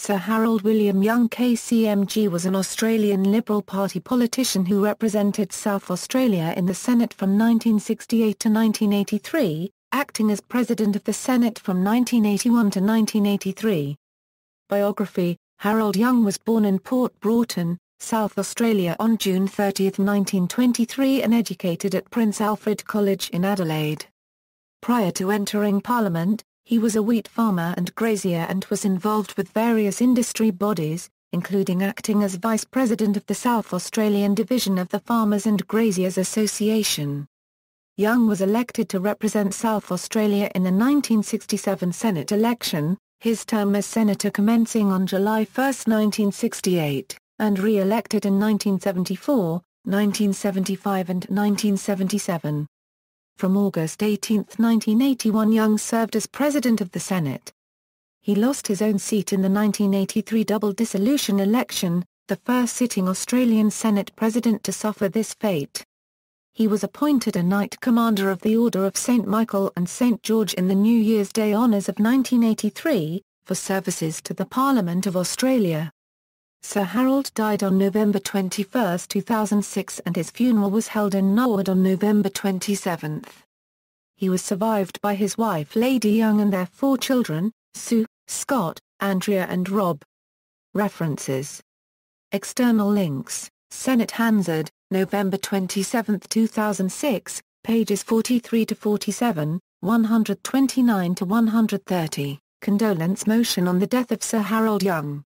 Sir Harold William Young KCMG was an Australian Liberal Party politician who represented South Australia in the Senate from 1968 to 1983, acting as President of the Senate from 1981 to 1983. Biography Harold Young was born in Port Broughton, South Australia on June 30, 1923 and educated at Prince Alfred College in Adelaide. Prior to entering Parliament, he was a wheat farmer and grazier and was involved with various industry bodies, including acting as Vice President of the South Australian Division of the Farmers and Graziers Association. Young was elected to represent South Australia in the 1967 Senate election, his term as senator commencing on July 1, 1968, and re-elected in 1974, 1975 and 1977. From August 18, 1981 Young served as President of the Senate. He lost his own seat in the 1983 double dissolution election, the first sitting Australian Senate President to suffer this fate. He was appointed a Knight Commander of the Order of St. Michael and St. George in the New Year's Day Honours of 1983, for services to the Parliament of Australia. Sir Harold died on November 21, 2006 and his funeral was held in Norwood on November 27. He was survived by his wife Lady Young and their four children, Sue, Scott, Andrea and Rob. References External links, Senate Hansard, November 27, 2006, pages 43 to 47, 129 to 130, condolence motion on the death of Sir Harold Young.